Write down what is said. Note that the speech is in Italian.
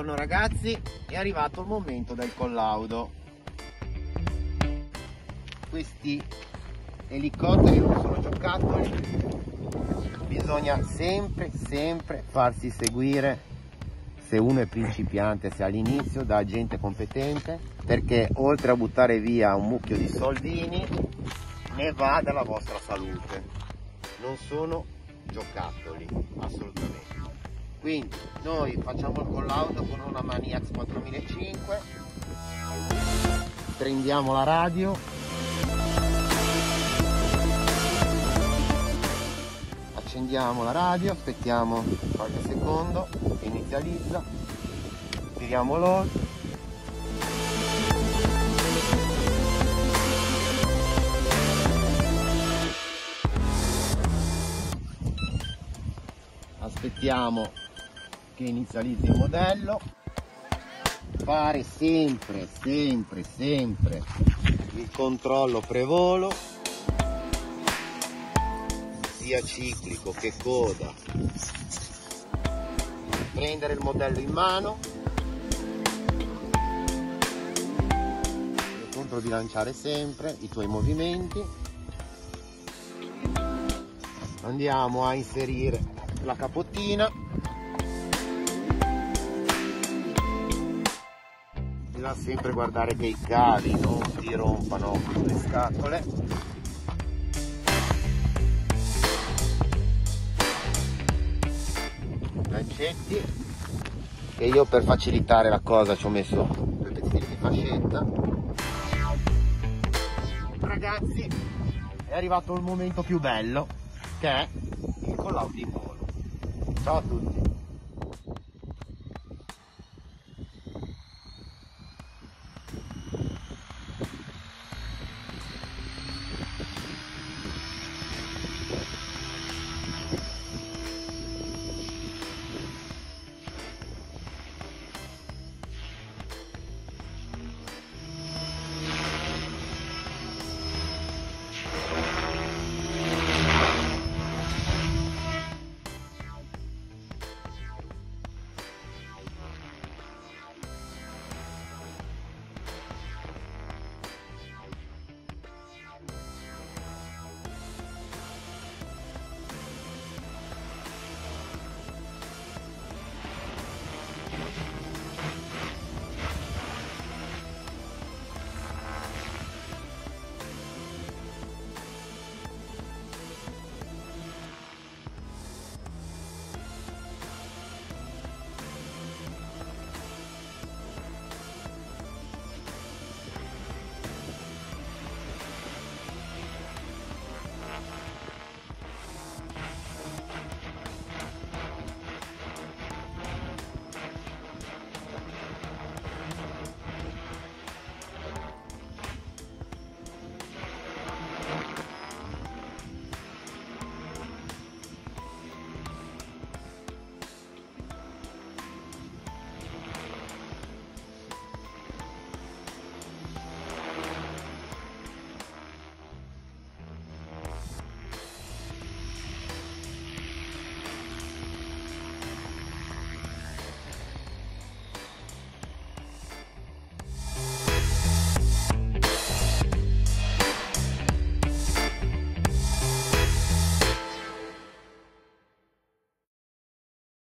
Buongiorno ragazzi, è arrivato il momento del collaudo. Questi elicotteri non sono giocattoli, bisogna sempre, sempre farsi seguire se uno è principiante, se all'inizio da gente competente, perché oltre a buttare via un mucchio di soldini, ne va della vostra salute. Non sono giocattoli, assolutamente. Quindi noi facciamo il collaudo con una Maniax 4005, prendiamo la radio, accendiamo la radio, aspettiamo qualche secondo, inizializza, tiriamo l'on, aspettiamo che inizializzi il modello, fare sempre, sempre, sempre il controllo prevolo, sia ciclico che coda, prendere il modello in mano, controbilanciare sempre i tuoi movimenti, andiamo a inserire la capottina bisogna sempre guardare che i cavi non si rompano le scatole. Gancetti e io per facilitare la cosa ci ho messo due pezzettini di fascetta. Ragazzi è arrivato il momento più bello che è il collaudo in volo ciao a tutti